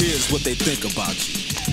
Here's what they think about you.